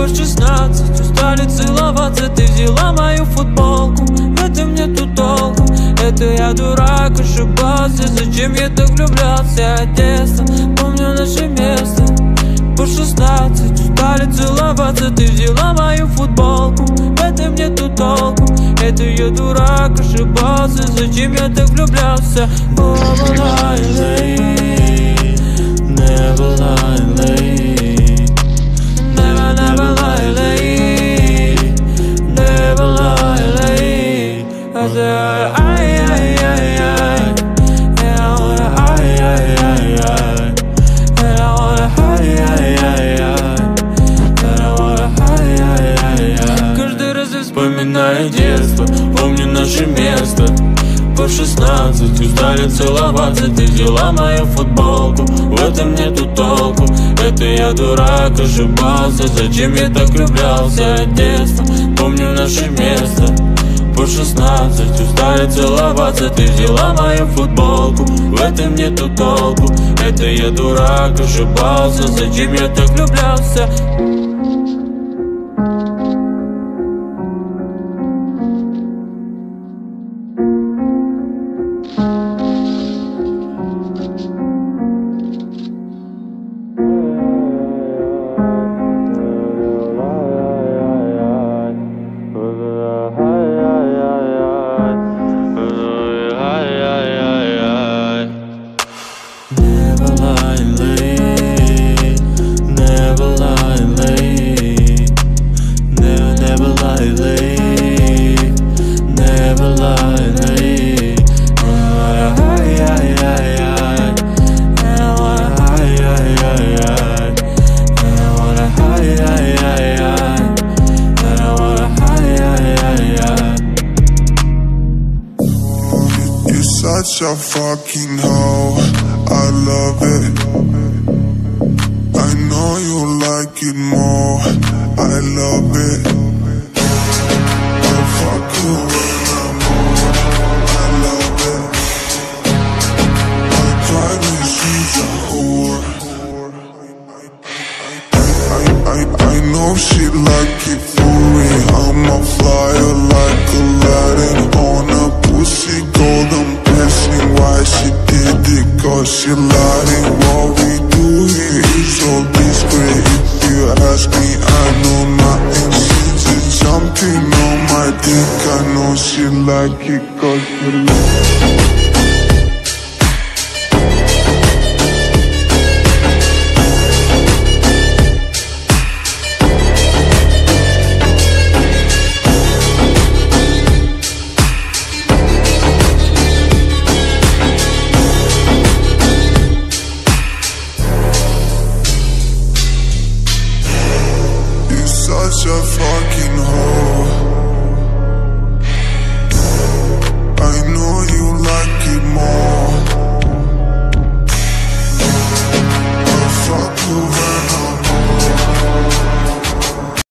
По шестнадцать устали целоваться. Ты взяла мою футболку В этом нету толку Это я дурак, ошибался. Зачем я так влюблялся? От детства Помню наше место. По шестнадцать устали целоваться. Ты взяла мою футболку В этом нету толку Это я дурак, ошибался. Зачем я так влюблялся? Ла, ла, Never lie, Вспоминаю детство, помню наше место. По шестнадцать устали целоваться Ты взяла мою футболку, в этом нету толку Это я дурак, ошибался. Зачем я так влюблялся от детства? Помню наше место. По шестнадцать устали целоваться Ты взяла мою футболку, в этом нету толку Это я дурак, ошибался. Зачем я так влюблялся never lightly. Never, never lightly. Never lightly. Such a fucking hoe, I love it. Know you like it more. I love it. you like it cause you like it such a fucking hole